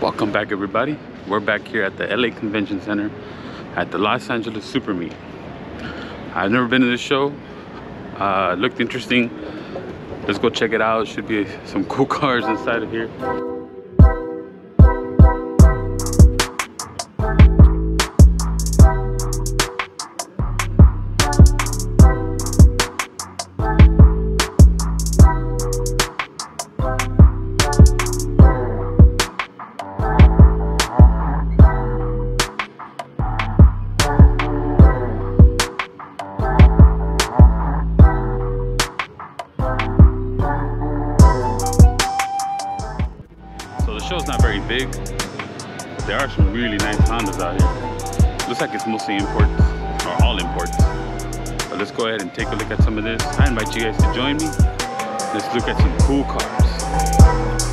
Welcome back everybody. We're back here at the LA Convention Center at the Los Angeles Super Meet. I've never been to this show. Uh, looked interesting. Let's go check it out. Should be some cool cars inside of here. Very big. There are some really nice Hondas out here. Looks like it's mostly imports, or all imports. But let's go ahead and take a look at some of this. I invite you guys to join me. Let's look at some cool cars.